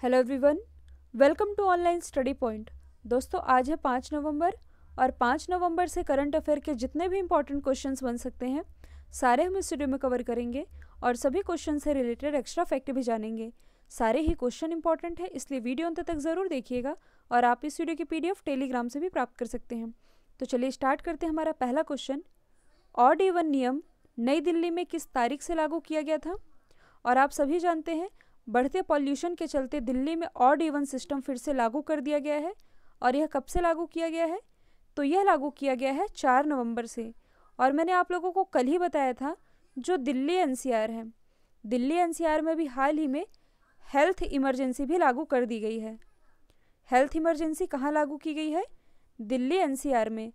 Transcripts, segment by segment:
Hello everyone, welcome to online study point. दोस्तों, आज है पाँच नवंबर और पाँच नवंबर से करंट अफेयर के जितने भी इंपॉर्टेंट क्वेश्चंस बन सकते हैं, सारे हम इस वीडियो में कवर करेंगे और सभी क्वेश्चन से रिलेटेड एक्स्ट्रा फैक्ट भी जानेंगे। सारे ही क्वेश्चन इंपॉर्टेंट है, इसलिए वीडियो अंत तक ज़रूर देखिएगा और आप इस वीडियो की पीडीएफ टेलीग्राम से भी प्राप्त कर सकते हैं। तो चलिए स्टार्ट करते हैं हमारा पहला क्वेश्चन ऑड इवन नियम नई दिल्ली में किस तारीख से लागू किया गया था? और आप सभी जानते हैं बढ़ते पॉल्यूशन के चलते दिल्ली में ऑड इवन सिस्टम फिर से लागू कर दिया गया है। और यह कब से लागू किया गया है? तो यह लागू किया गया है चार नवंबर से। और मैंने आप लोगों को कल ही बताया था, जो दिल्ली एनसीआर है। दिल्ली एनसीआर में भी हाल ही में हेल्थ इमरजेंसी भी लागू कर दी गई है। हेल्थ इमरजेंसी कहाँ लागू की गई है? दिल्ली एनसीआर में।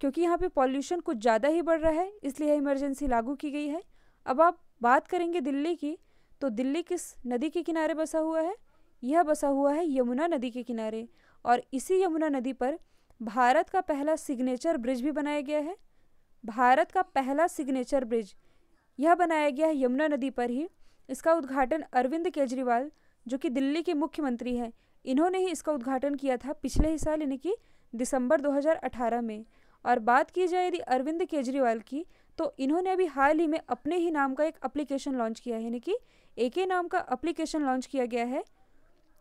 क्योंकि यहाँ पे पॉल्यूशन कुछ ज़्यादा ही बढ़ रहा है, इसलिए यह इमरजेंसी लागू की गई है। अब आप बात करेंगे दिल्ली की तो दिल्ली किस नदी के किनारे बसा हुआ है? यह बसा हुआ है यमुना नदी के किनारे और इसी यमुना नदी पर भारत का पहला सिग्नेचर ब्रिज भी बनाया गया है। भारत का पहला सिग्नेचर ब्रिज यह बनाया गया है यमुना नदी पर ही। इसका उद्घाटन अरविंद केजरीवाल, जो कि दिल्ली के मुख्यमंत्री हैं, इन्होंने ही इसका उद्घाटन किया था पिछले ही साल, यानी कि दिसंबर 2018 में। और बात की जाए यदि अरविंद केजरीवाल की तो इन्होंने अभी हाल ही में अपने ही नाम का एक एप्लीकेशन लॉन्च किया है, यानी कि एक ही नाम का एप्लीकेशन लॉन्च किया गया है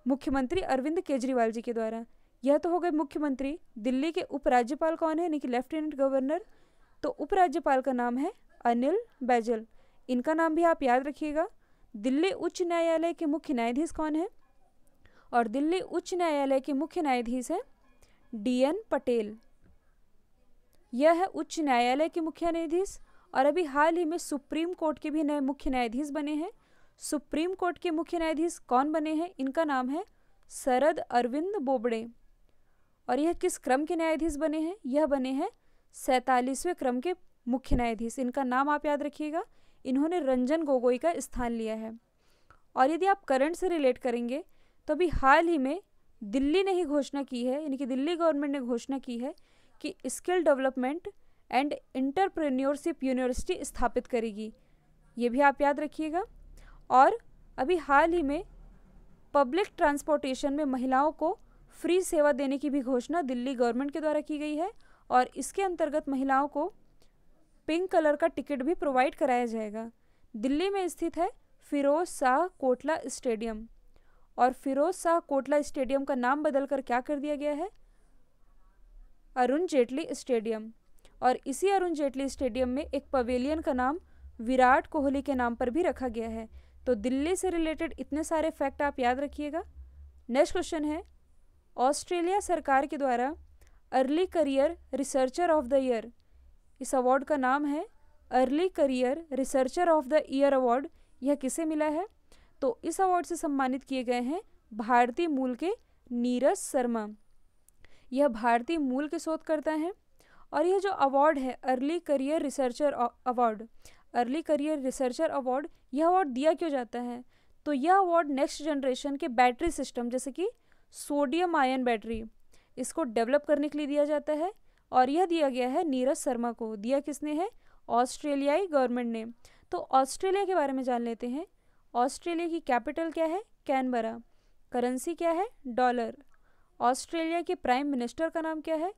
मुख्यमंत्री अरविंद केजरीवाल जी के द्वारा। यह तो हो गए मुख्यमंत्री। दिल्ली के उपराज्यपाल कौन है? यानी कि लेफ्टिनेंट गवर्नर तो उपराज्यपाल का नाम है अनिल बैजल। इनका नाम भी आप याद रखिएगा। दिल्ली उच्च न्यायालय के मुख्य न्यायाधीश कौन है? और दिल्ली उच्च न्यायालय के मुख्य न्यायाधीश है डीएन पटेल। यह है उच्च न्यायालय के मुख्य न्यायाधीश। और अभी हाल ही में सुप्रीम कोर्ट के भी नए मुख्य न्यायाधीश बने हैं। सुप्रीम कोर्ट के मुख्य न्यायाधीश कौन बने हैं? इनका नाम है शरद अरविंद बोबड़े। और यह किस क्रम के न्यायाधीश बने हैं? यह बने हैं सैतालीसवें क्रम के मुख्य न्यायाधीश। इनका नाम आप याद रखिएगा। इन्होंने रंजन गोगोई का स्थान लिया है। और यदि आप करंट से रिलेट करेंगे तो अभी हाल ही में दिल्ली ने ही घोषणा की है, यानी कि दिल्ली गवर्नमेंट ने घोषणा की है कि skill development and entrepreneurship university स्थापित करेगी। ये भी आप याद रखिएगा। और अभी हाल ही में पब्लिक ट्रांसपोर्टेशन में महिलाओं को फ्री सेवा देने की भी घोषणा दिल्ली गवर्नमेंट के द्वारा की गई है और इसके अंतर्गत महिलाओं को पिंक कलर का टिकट भी प्रोवाइड कराया जाएगा। दिल्ली में स्थित है फिरोज शाह कोटला स्टेडियम। और फिरोज शाह कोटला स्टेडियम का नाम बदलकर क्या कर दिया गया है? अरुण जेटली स्टेडियम। और इसी अरुण जेटली स्टेडियम में एक पवेलियन का नाम विराट कोहली के नाम पर भी रखा गया है। तो दिल्ली से रिलेटेड इतने सारे फैक्ट आप याद रखिएगा। नेक्स्ट क्वेश्चन है, ऑस्ट्रेलिया सरकार के द्वारा early career researcher of the year इस अवार्ड का नाम है early career researcher of the year award यह किसे मिला है? तो इस अवार्ड से सम्मानित किए गए हैं भारतीय मूल के नीरज शर्मा। यह भारतीय मूल के शोधकर्ता हैं और यह जो अवार्ड है early career researcher award early career researcher award यह अवार्ड दिया क्यों जाता है? तो यह अवार्ड नेक्स्ट जनरेशन के बैटरी सिस्टम जैसे कि सोडियम आयन बैटरी इसको डेवलप करने के लिए दिया जाता है और यह दिया गया है नीरज शर्मा को। दिया किसने है? ऑस्ट्रेलियाई गवर्नमेंट ने। तो ऑस्ट्रेलिया के बारे में जान लेते हैं। ऑस्ट्रेलिया की कैपिटल क्या है? कैनबरा। करेंसी क्या है? डॉलर। ऑस्ट्रेलिया के प्राइम मिनिस्टर का नाम क्या है?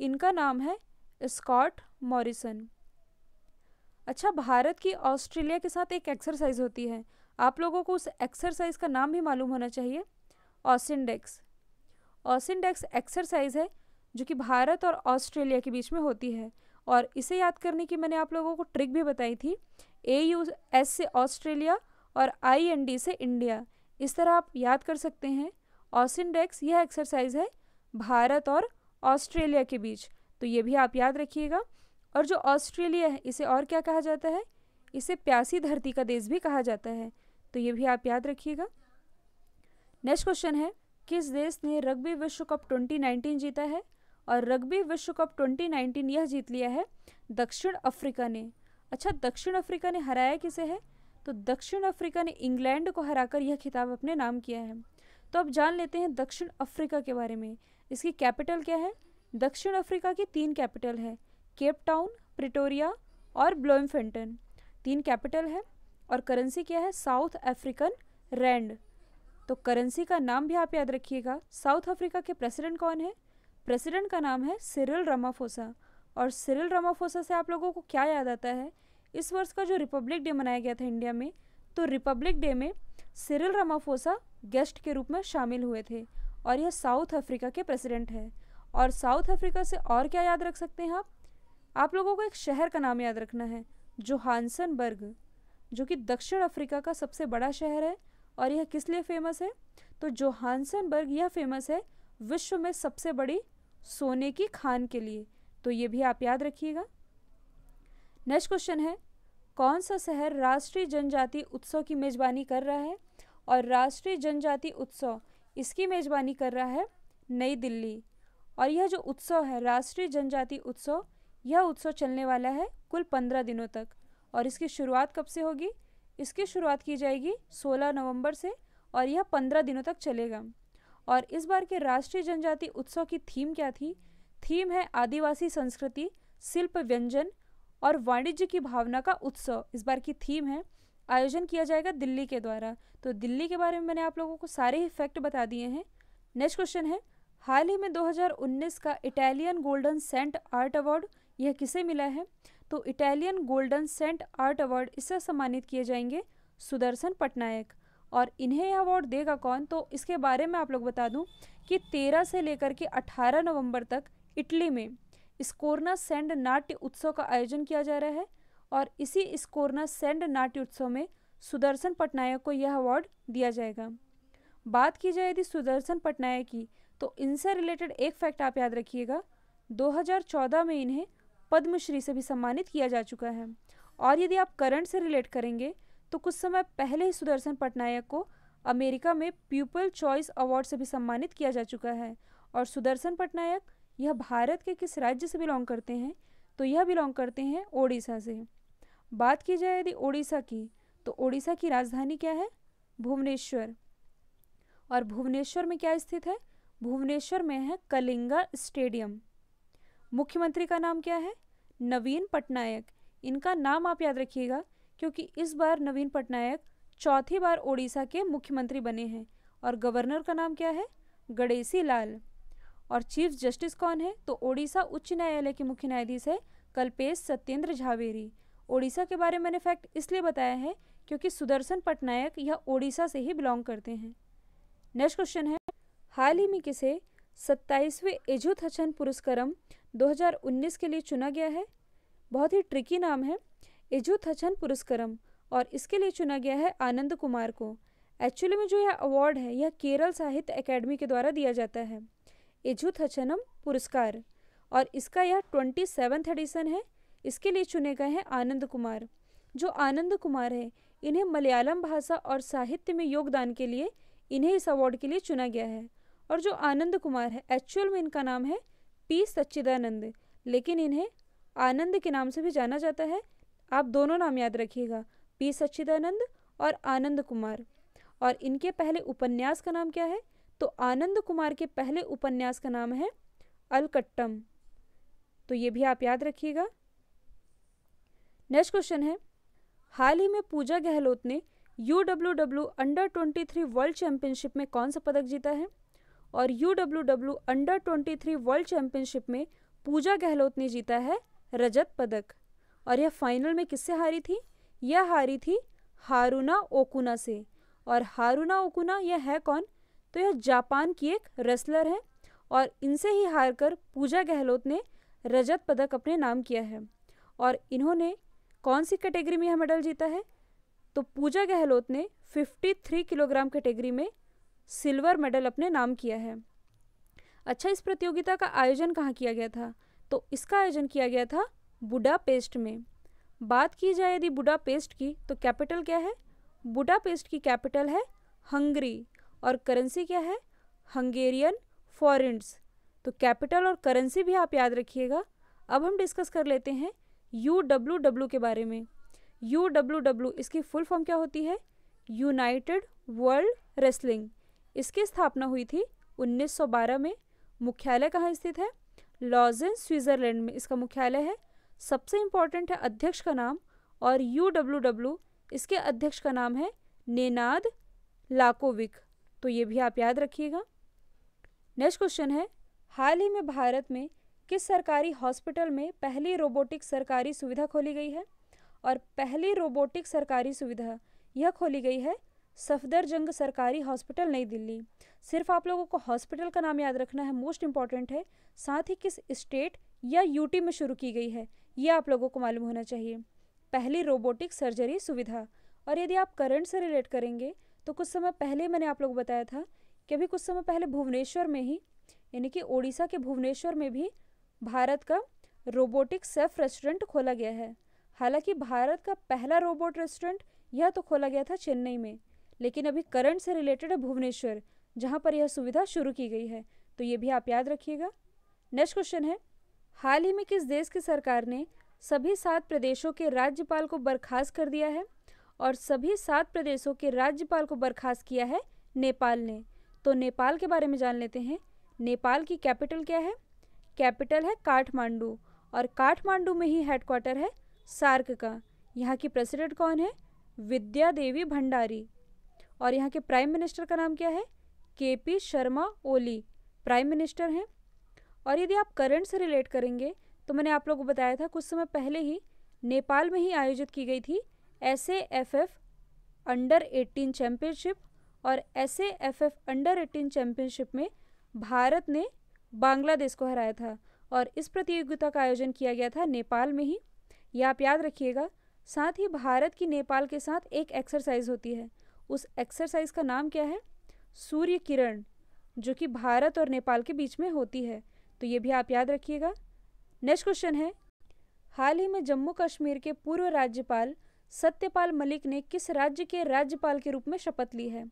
इनका नाम है स्कॉट मॉरिसन। अच्छा भारत की ऑस्ट्रेलिया के साथ एक एक्सरसाइज होती है। आप लोगों को उस एक्सरसाइज का नाम भी मालूम होना चाहिए। ऑसिनडेक्स ऑसिनडेक्स एक्सरसाइज है, जो कि भारत और ऑस्ट्रेलिया के बीच में होती है। और इसे याद करने की मैंने आप लोगों को ट्रिक भी बताई थी। ए यू एस से ऑस्ट्रेलिया और आई एन डी से इंडिया। इस तरह आप याद कर सकते हैं। ऑसिनडेक्स यह एक्सरसाइज है, भारत और ऑस्ट्रेलिया के बीच। तो ये भी आप याद रखिएगा। और जो ऑस्ट्रेलिया है, इसे और क्या कहा जाता है? इसे प्यासी धरती का देश भी कहा जाता है। तो ये भी आप याद रखिएगा। नेक्स्ट क्वेश्चन है, किस देश ने रग्बी विश्व कप 2019 जीता है? और रग्बी विश्व कप 2019 यह जीत लिया है, दक्षिण अफ्रीका ने। अच्छा दक्षिण अफ्रीका ने हराया किसे है? तो दक्षिण अफ्रीका ने इंग्लैंड को हराकर यह खिताब अपने नाम किया है। तो अब जान लेते हैं दक्षिण अफ्रीका के बारे में। इसकी कैपिटल क्या है? दक्षिण अफ्रीका की तीन कैपिटल है। केप टाउन, प्रिटोरिया और ब्लोमफेंटन। तीन कैपिटल है और करेंसी क्या है? South African rand. तो करेंसी का नाम भी आप याद रखिएगा। साउथ अफ्रीका के प्रेसिडेंट कौन है? प्रेसिडेंट का नाम है सिरिल रामाफोसा। और सिरिल रामाफोसा से आप लोगों को क्या याद आता है? इस वर्ष का जो रिपब्लिक डे मनाया गया था इंडिया में तो रिपब्लिक डे में सिरिल रामाफोसा गेस्ट के रूप में शामिल हुए थे और यह साउथ अफ्रीका के प्रेसिडेंट है। और साउथ अफ्रीका से और क्या याद रख सकते हैं आप? आप लोगों को एक शहर का नाम याद रखना है, जोहानसनबर्ग, जो कि दक्षिण अफ्रीका का सबसे बड़ा शहर है और यह किस लिए फ़ेमस है? तो जोहानसनबर्ग यह फ़ेमस है विश्व में सबसे बड़ी सोने की खान के लिए। तो ये भी आप याद रखिएगा। नेक्स्ट क्वेश्चन है, कौन सा शहर राष्ट्रीय जनजाति उत्सव की मेज़बानी कर रहा है? और राष्ट्रीय जनजाति उत्सव इसकी मेज़बानी कर रहा है नई दिल्ली। और यह जो उत्सव है, राष्ट्रीय जनजाति उत्सव यह उत्सव चलने वाला है कुल पंद्रह दिनों तक। और इसकी शुरुआत कब से होगी? इसकी शुरुआत की जाएगी सोलह नवंबर से और यह पंद्रह दिनों तक चलेगा। और इस बार के राष्ट्रीय जनजाति उत्सव की थीम क्या थी? थीम है आदिवासी संस्कृति, शिल्प व्यंजन और वाणिज्य की भावना का उत्सव। इस बार की थीम है आयोजन किया जाएगा दिल्ली के द्वारा। तो दिल्ली के बारे में मैंने आप लोगों को सारे ही फैक्ट बता दिए हैं। नेक्स्ट क्वेश्चन है, हाल ही में 2019 का Italian golden saint art award यह किसे मिला है? तो Italian golden saint art award इससे सम्मानित किए जाएँगे सुदर्शन पटनायक। और इन्हें यह अवार्ड देगा कौन? तो इसके बारे में आप लोग बता दूँ कि 13 से लेकर के 18 नवंबर तक इटली में स्कोरना सेंड नाट्य उत्सव का आयोजन किया जा रहा है और इसी स्कोरना सेंड नाट्य उत्सव में सुदर्शन पटनायक को यह अवार्ड दिया जाएगा। बात की जाए यदि सुदर्शन पटनायक की तो इनसे रिलेटेड एक फैक्ट आप याद रखिएगा। 2014 में इन्हें पद्मश्री से भी सम्मानित किया जा चुका है। और यदि आप करंट से रिलेट करेंगे तो कुछ समय पहले ही सुदर्शन पटनायक को अमेरिका में पीपल चॉइस अवार्ड से भी सम्मानित किया जा चुका है। और सुदर्शन पटनायक, यह भारत के किस राज्य से बिलोंग करते हैं? तो यह बिलोंग करते हैं ओडिशा से। बात की जाए यदि ओडिशा की तो ओडिशा की राजधानी क्या है? भुवनेश्वर। और भुवनेश्वर में क्या स्थित है? भुवनेश्वर में है कलिंगा स्टेडियम। मुख्यमंत्री का नाम क्या है? नवीन पटनायक। इनका नाम आप याद रखिएगा, क्योंकि इस बार नवीन पटनायक चौथी बार ओडिशा के मुख्यमंत्री बने हैं। और गवर्नर का नाम क्या है? गणेशी लाल। और चीफ जस्टिस कौन है? तो ओडिशा उच्च न्यायालय के मुख्य न्यायाधीश है कल्पेश सत्येंद्र झावेरी। ओडिशा के बारे में मैंने फैक्ट इसलिए बताया है क्योंकि सुदर्शन पटनायक यह ओडिशा से ही बिलोंग करते हैं। नेक्स्ट क्वेश्चन है, हाल ही में किसे सत्ताईसवें एजुथ हचन पुरस्कारम 2019 के लिए चुना गया है। बहुत ही ट्रिकी नाम है। एजुथ हचन पुरस्कारम और इसके लिए चुना गया है आनंद कुमार को। एक्चुअली में जो यह अवार्ड है, यह केरल साहित्य एकेडमी के द्वारा दिया जाता है। एजुथ हचनम पुरस्कार और इसका यह ट्वेंटी सेवन्थ एडिशन है। इसके लिए चुने गए हैं आनंद कुमार। जो आनंद कुमार है, इन्हें मलयालम भाषा और साहित्य में योगदान के लिए, इन्हें इस अवार्ड के लिए चुना गया है। और जो आनंद कुमार है एक्चुअल में इनका नाम है पी सच्चिदानंद। लेकिन इन्हें आनंद के नाम से भी जाना जाता है। आप दोनों नाम याद रखिएगा। पी सच्चिदानंद और आनंद कुमार। और इनके पहले उपन्यास का नाम क्या है? तो आनंद कुमार के पहले उपन्यास का नाम है अलकट्टम। तो ये भी आप याद रखिएगा। नेक्स्ट क्वेश्चन है, हाल ही में पूजा गहलोत ने U W W under twenty three world championship में कौन सा पदक जीता है? और U W W under twenty three world championship में पूजा गहलोत ने जीता है रजत पदक। और यह फाइनल में किससे हारी थी? यह हारी थी हारूना ओकुना से। और हारूना ओकुना यह है कौन? तो यह जापान की एक रेसलर है और इनसे ही हारकर पूजा गहलोत ने रजत पदक अपने नाम किया है। और इन्होंने कौन सी कैटेगरी में यह मेडल जीता है? तो पूजा गहलोत ने 53 किलोग्राम कैटेगरी में सिल्वर मेडल अपने नाम किया है। अच्छा इस प्रतियोगिता का आयोजन कहाँ किया गया था? तो इसका आयोजन किया गया था बुडापेस्ट में। बात की जाए यदि बुडापेस्ट की तो कैपिटल क्या है? बुडापेस्ट की कैपिटल है हंगरी और करेंसी क्या है? हंगेरियन फॉरेंट्स तो कैपिटल और करेंसी भी आप याद रखिएगा। अब हम डिस्कस कर लेते हैं यू डब्ल्यू डब्ल्यू के बारे में। यू डब्ल्यू डब्ल्यू, इसकी फुल फॉर्म क्या होती है? United World Wrestling. इसकी स्थापना हुई थी 1912 में। मुख्यालय कहाँ स्थित है? लॉजेन स्विट्ज़रलैंड में इसका मुख्यालय है। सबसे इंपॉर्टेंट है अध्यक्ष का नाम और यू डब्ल्यू डब्ल्यू इसके अध्यक्ष का नाम है नेनाद लाकोविक। तो ये भी आप याद रखिएगा। नेक्स्ट क्वेश्चन है, हाल ही में भारत में किस सरकारी हॉस्पिटल में पहली रोबोटिक सरकारी सुविधा खोली गई है? और पहली रोबोटिक सरकारी सुविधा यह खोली गई है सफदरजंग सरकारी हॉस्पिटल नई दिल्ली। सिर्फ़ आप लोगों को हॉस्पिटल का नाम याद रखना है, मोस्ट इंपॉर्टेंट है। साथ ही किस स्टेट या यूटी में शुरू की गई है, ये आप लोगों को मालूम होना चाहिए। पहली रोबोटिक सर्जरी सुविधा। और यदि आप करंट से रिलेट करेंगे तो कुछ समय पहले मैंने आप लोग बताया था कि अभी कुछ समय पहले भुवनेश्वर में ही, यानी कि ओडिशा के भुवनेश्वर में भी भारत का रोबोटिक सेफ़ रेस्टोरेंट खोला गया है। हालाँकि भारत का पहला रोबोट रेस्टोरेंट यह तो खोला गया था चेन्नई में। लेकिन अभी करंट से रिलेटेड है भुवनेश्वर, जहाँ पर यह सुविधा शुरू की गई है। तो ये भी आप याद रखिएगा। नेक्स्ट क्वेश्चन है, हाल ही में किस देश की सरकार ने सभी सात प्रदेशों के राज्यपाल को बर्खास्त कर दिया है और सभी सात प्रदेशों के राज्यपाल को बर्खास्त किया है नेपाल ने? तो नेपाल के बारे में जान लेते हैं। नेपाल की कैपिटल क्या है? कैपिटल है काठमांडू और काठमांडू में ही हेडक्वार्टर है सार्क का। यहाँ की प्रेसिडेंट कौन है? विद्या देवी भंडारी। और यहाँ के प्राइम मिनिस्टर का नाम क्या है? K P Sharma Oli. Prime minister हैं। और यदि आप करंट से रिलेट करेंगे तो मैंने आप लोगों को बताया था, कुछ समय पहले ही नेपाल में ही आयोजित की गई थी S F F under 18 championship और S F F under 18 championship में भारत ने बांग्लादेश को हराया था और इस प्रतियोगिता का आयोजन किया गया था नेपाल में ही। यह आप याद रखिएगा, साथ ही भारत की नेपाल के साथ एक एक्सरसाइज होती है। उस एक्सरसाइज का नाम क्या है? सूर्य किरण जो कि भारत और नेपाल के बीच में होती है। तो ये भी आप याद रखिएगा। नेक्स्ट क्वेश्चन है, हाल ही में जम्मू कश्मीर के पूर्व राज्यपाल सत्यपाल मलिक ने किस राज्य के राज्यपाल के रूप में शपथ ली है?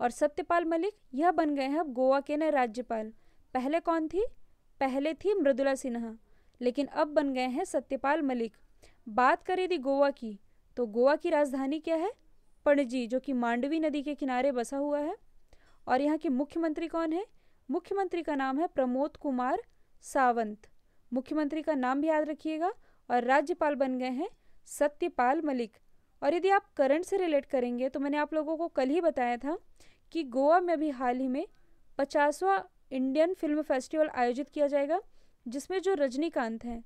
और सत्यपाल मलिक यह बन गए हैं अब गोवा के नए राज्यपाल। पहले कौन थी? पहले थी मृदुला सिन्हा, लेकिन अब बन गए हैं सत्यपाल मलिक। बात करें यदि गोवा की तो गोवा की राजधानी क्या है? पणजी, जो कि मांडवी नदी के किनारे बसा हुआ है। और यहाँ के मुख्यमंत्री कौन है? मुख्यमंत्री का नाम है प्रमोद कुमार सावंत। मुख्यमंत्री का नाम भी याद रखिएगा। और राज्यपाल बन गए हैं सत्यपाल मलिक। और यदि आप करंट से रिलेट करेंगे तो मैंने आप लोगों को कल ही बताया था कि गोवा में भी हाल ही में पचासवा इंडियन फ़िल्म फेस्टिवल आयोजित किया जाएगा, जिसमें जो रजनीकांत हैं।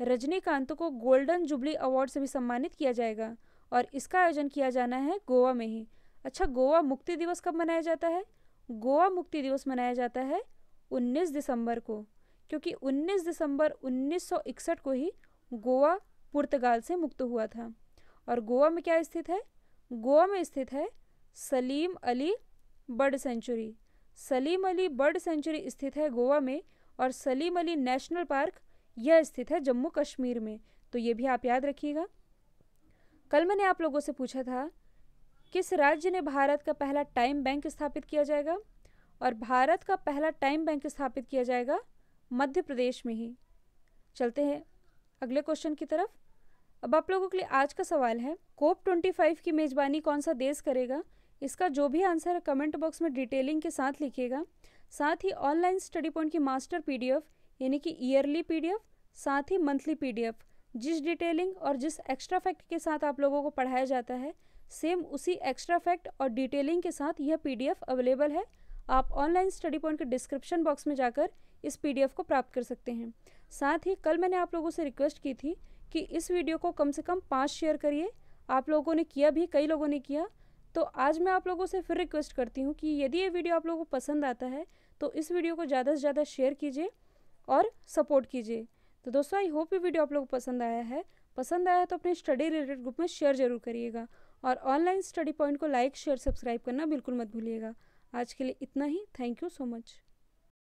रजनीकांत को गोल्डन जुबली अवार्ड से भी सम्मानित किया जाएगा। और इसका आयोजन किया जाना है गोवा में ही। अच्छा गोवा मुक्ति दिवस कब मनाया जाता है? गोवा मुक्ति दिवस मनाया जाता है 19 दिसंबर को, क्योंकि 19 दिसंबर 1961 को ही गोवा पुर्तगाल से मुक्त हुआ था। और गोवा में क्या स्थित है? गोवा में स्थित है Salim Ali bird sanctuary. Salim Ali bird sanctuary स्थित है गोवा में और सलीम अली नेशनल पार्क यह स्थित है जम्मू कश्मीर में। तो ये भी आप याद रखिएगा। कल मैंने आप लोगों से पूछा था, किस राज्य ने भारत का पहला टाइम बैंक स्थापित किया जाएगा? और भारत का पहला टाइम बैंक स्थापित किया जाएगा मध्य प्रदेश में ही। चलते हैं अगले क्वेश्चन की तरफ़। अब आप लोगों के लिए आज का सवाल है, कोप ट्वेंटी फाइव की मेज़बानी कौन सा देश करेगा? इसका जो भी आंसर है, कमेंट बॉक्स में डिटेलिंग के साथ लिखिएगा। साथ ही ऑनलाइन स्टडी पॉइंट की मास्टर पीडीएफ, यानी कि ईयरली पीडीएफ, साथ ही मंथली पीडीएफ। जिस डिटेलिंग और जिस एक्स्ट्रा फैक्ट के साथ आप लोगों को पढ़ाया जाता है सेम उसी एक्स्ट्रा फैक्ट और डिटेलिंग के साथ यह पीडीएफ अवेलेबल है। आप ऑनलाइन स्टडी पॉइंट के डिस्क्रिप्शन बॉक्स में जाकर इस पीडीएफ को प्राप्त कर सकते हैं। साथ ही कल मैंने आप लोगों से रिक्वेस्ट की थी कि इस वीडियो को कम से कम पाँच शेयर करिए। आप लोगों ने किया भी, कई लोगों ने किया। तो आज मैं आप लोगों से फिर रिक्वेस्ट करती हूँ कि यदि ये वीडियो आप लोगों को पसंद आता है तो इस वीडियो को ज़्यादा से ज़्यादा शेयर कीजिए और सपोर्ट कीजिए। तो दोस्तों आई होप ये वीडियो आप लोग को पसंद आया है। पसंद आया तो अपने स्टडी रिलेटेड ग्रुप में शेयर ज़रूर करिएगा और ऑनलाइन स्टडी पॉइंट को लाइक शेयर सब्सक्राइब करना बिल्कुल मत भूलिएगा। आज के लिए इतना ही। Thank you so much